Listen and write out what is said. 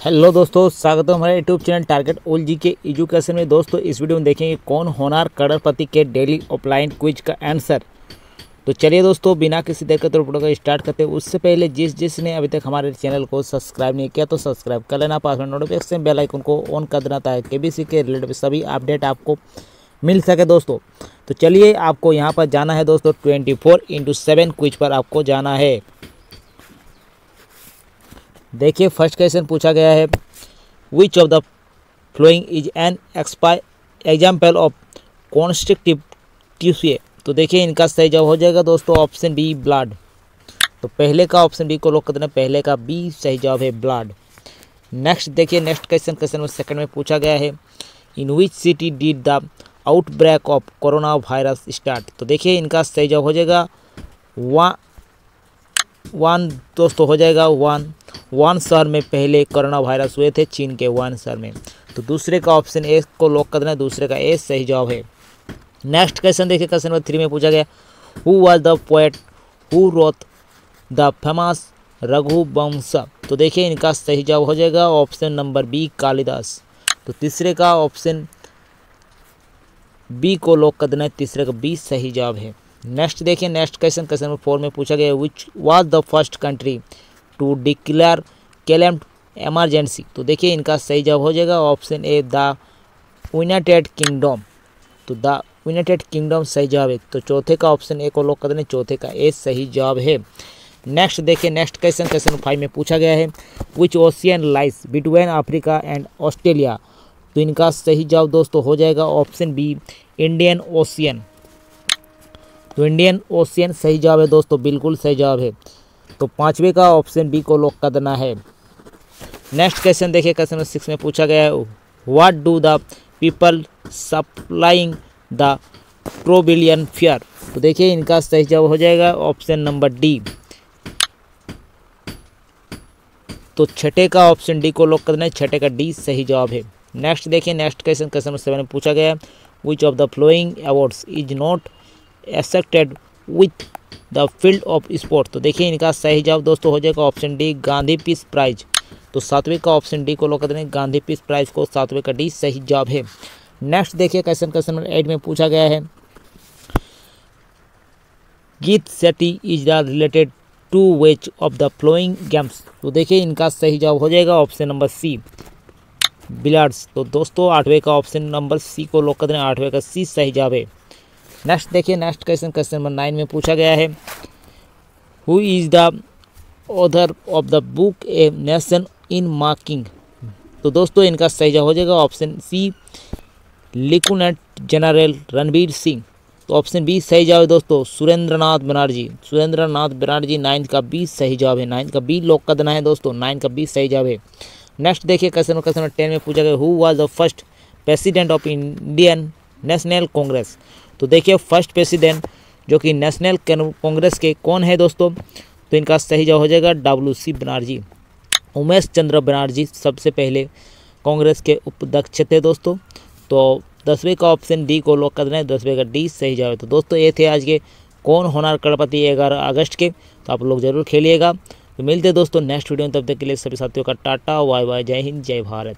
Hello दोस्तों, स्वागत है हमारे यूट्यूब चैनल टारगेट ओल जी के एजुकेशन में। दोस्तों, इस वीडियो में देखेंगे कौन होनार करोड़पति के डेली ऑफलाइन क्विज का आंसर तो चलिए दोस्तों, बिना किसी देर के तो वीडियो को स्टार्ट करते हैं। उससे पहले, जिस जिसने अभी तक हमारे चैनल को सब्सक्राइब नहीं किया तो सब्सक्राइब कर लेना। पास में नोटिफिकेशन बेल आइकन को ऑन कर देना था के के रिलेटेड सभी अपडेट आपको मिल सके दोस्तों। तो चलिए, आपको यहाँ पर जाना है दोस्तों twenty four into seven quiz पर आपको जाना है। देखिए फ़र्स्ट क्वेश्चन पूछा गया है which of the following is an expire example of constrictive tissue तो देखिए, इनका सही जवाब हो जाएगा दोस्तों ऑप्शन बी ब्लड तो पहले का ऑप्शन बी को लोग कहते हैं पहले का बी सही जवाब है ब्लड नेक्स्ट देखिए नेक्स्ट क्वेश्चन क्वेश्चन में सेकंड में पूछा गया है in which city did the outbreak of corona virus start तो देखिए, इनका सही जवाब हो जाएगा वन वन, दोस्तों, हो जाएगा वन। वन शहर में पहले कोरोना वायरस हुए थे, चीन के वन शहर में। तो दूसरे का ऑप्शन ए को लॉक कर देना, दूसरे का ए सही जवाब है। नेक्स्ट क्वेश्चन देखिए क्वेश्चन नंबर थ्री में पूछा गया who was the poet who wrote the famous Raghuvansh तो देखिए, इनका सही जवाब हो जाएगा ऑप्शन नंबर बी कालिदास। तो तीसरे का ऑप्शन बी को लॉक कर देना तीसरे का बी सही जवाब है। नेक्स्ट देखिए, next question question number four में पूछा गया which was the first country to declare claimed emergency तो देखिए, इनका सही जवाब हो जाएगा option A the United Kingdom तो द यूनाइटेड किंगडम सही जवाब है। तो चौथे का ऑप्शन ए को लोग कर दें चौथे का ए सही जवाब है। नेक्स्ट देखिए, नेक्स्ट क्वेश्चन क्वेश्चन फाइव में पूछा गया है which ocean lies between Africa and Australia तो इनका सही जवाब दोस्तों हो जाएगा ऑप्शन बी इंडियन ओशियन तो इंडियन ओशियन सही जवाब है दोस्तों, बिल्कुल सही जवाब है। तो पाँचवें का ऑप्शन बी को लॉक कर देना है। नेक्स्ट क्वेश्चन देखिए क्वेश्चन नंबर सिक्स में पूछा गया है what do the people supplying the प्रोबिलियन fair तो देखिए, इनका सही जवाब हो जाएगा ऑप्शन नंबर डी तो छठे का ऑप्शन डी को लॉक कर देना है, छठे का डी सही जवाब है। नेक्स्ट देखिए next question question number seven में पूछा गया है which of the following awards is not accepted with the field of sport तो देखिए इनका सही जवाब दोस्तों हो जाएगा option D Gandhi peace prize तो सातवें का ऑप्शन डी को लोग कहते हैं गांधी पीस प्राइज को सातवें का डी सही जवाब है. नेक्स्ट देखिए क्वेश्चन क्वेश्चन नंबर एट में पूछा गया है. Geet Sethi is the related to which of the following games तो देखिए इनका सही जवाब हो जाएगा ऑप्शन नंबर सी बिलार्ड्स तो दोस्तों आठवें का ऑप्शन नंबर सी को लोग कहते हैं आठवें का सी सही जवाब है. नेक्स्ट देखिए, next question question number nine में पूछा गया है। Who is the author of the book A nation in making तो दोस्तों, इनका सही जवाब हो जाएगा option C lieutenant general Ranbir Singh. तो ऑप्शन बी सही जवाब है दोस्तों सुरेंद्र नाथ बनर्जी। सुरेंद्र नाथ बनर्जी नाइन्थ का बी सही जवाब है। नाइन्थ का बी लोक कर देना है दोस्तों नाइन्थ का बी सही जवाब है। नेक्स्ट देखिए क्वेश्चन क्वेश्चन टेन में पूछा गया who was the first president of Indian National Congress. तो देखिए, फ़र्स्ट प्रेसिडेंट जो कि नेशनल कांग्रेस के कौन है दोस्तों? तो इनका सही जवाब हो जाएगा डब्ल्यू सी बनर्जी। उमेश चंद्र बनर्जी सबसे पहले कांग्रेस के उपाध्यक्ष थे दोस्तों। तो दसवें का ऑप्शन डी को लॉक कर देना है, दसवें का डी सही जवाब है। तो दोस्तों, ये थे आज के कौन होनार कड़पति ग्यारह अगस्त के। तो आप लोग ज़रूर खेलिएगा। तो मिलते दोस्तों नेक्स्ट वीडियो में, तब तक के लिए सभी साथियों का टाटा वाई वाई जय हिंद, जय भारत।